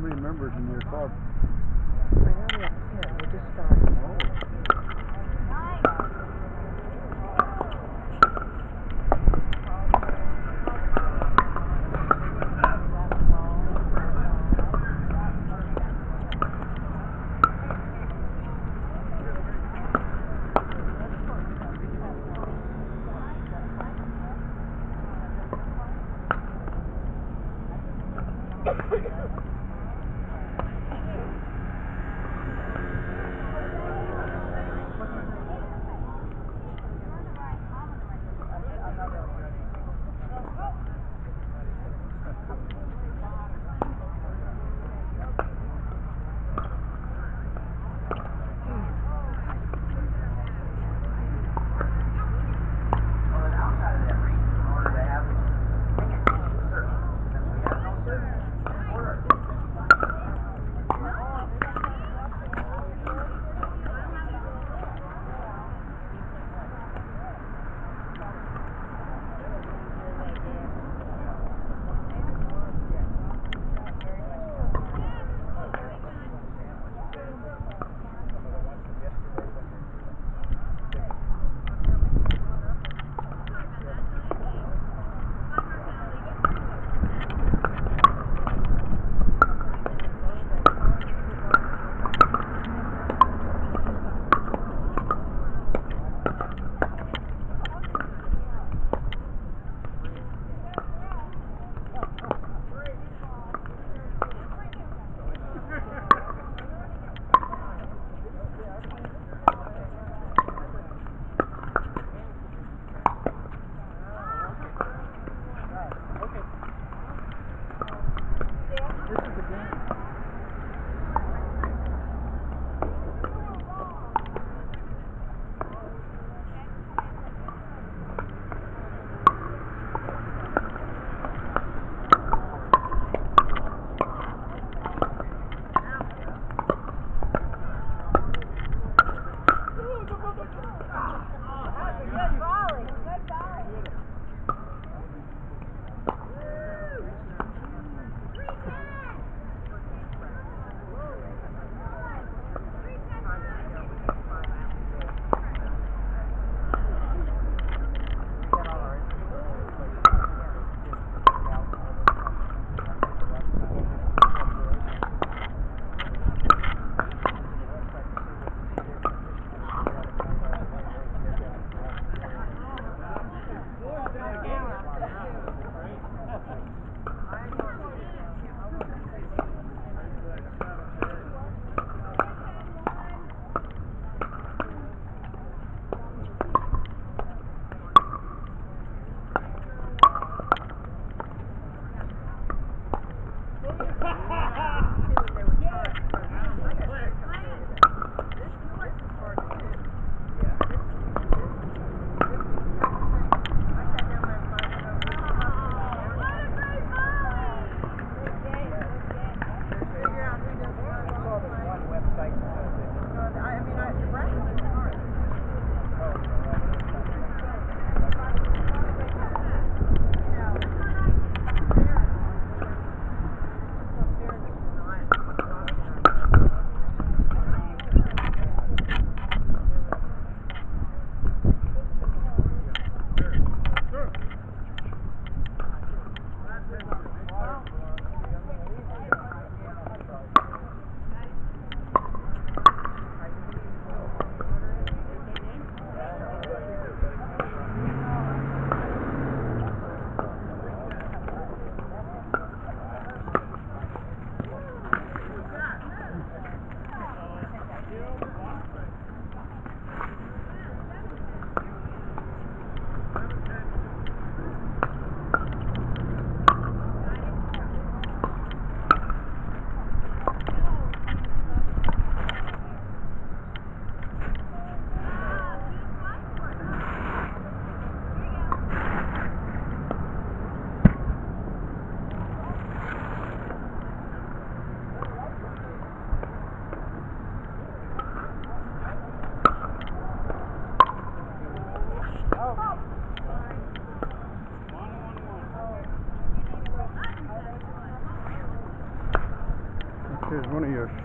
many members in your club? Right now we have ten, we just started. Oh. Well,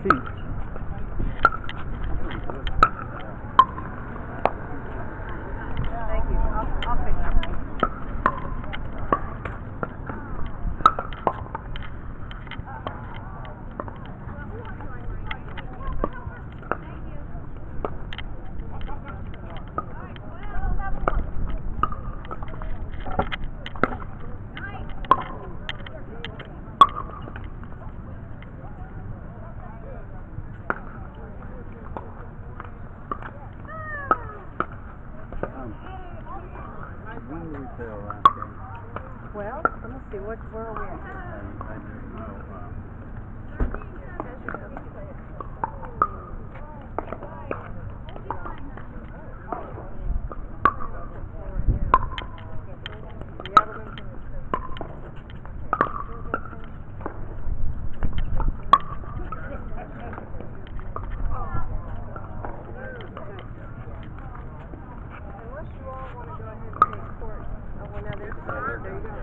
one 先週のビーチ会議です。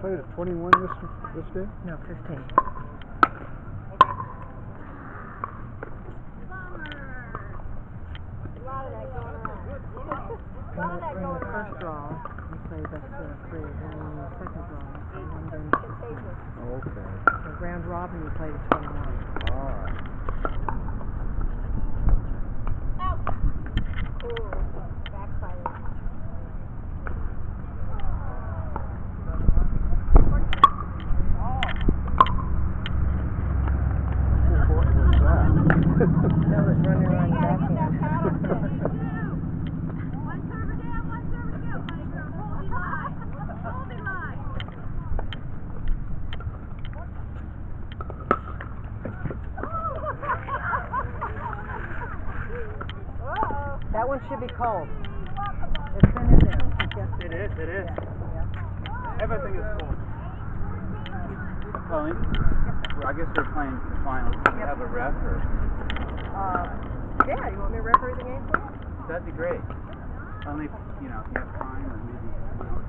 played at 21 this this day? No, fifteen. In the, first draw, you play best of three, and in the second draw, you play one game to fifteen. Okay. The round robin, you play to twenty-one. All right. One should be called. It's been in there. Yes. It is, it is. Yeah. Everything is full. Colleen, I guess we're playing the finals. Do you Yep. have a ref or? Uh, yeah, you want me to referee the game for you? That'd be great. Only, if, you know, if you have time or maybe someone else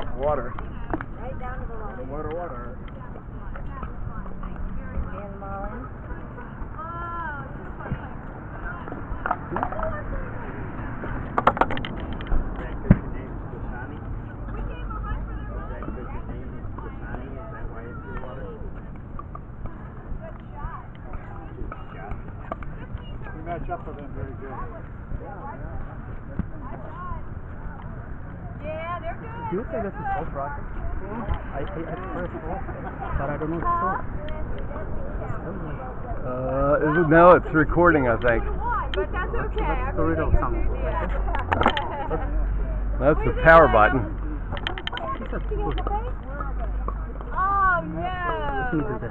Oh, water. Right down to the line. Water, water. And. Oh, super fun. That because your name is Kusani? We gave a run for their Is that because your name is Kusani? Is that why it's your water? good shot. Shot. We match up with them very good. Yeah, they're good. Do you say they're this is good. full broadcast? I, I, I first thought, but I don't know if it's full. Uh, is it, no, it's recording, I think. But that's okay. I Let's throw it appreciate out your some. enthusiasm. That's the power button. She said full. Oh Let me do no. this.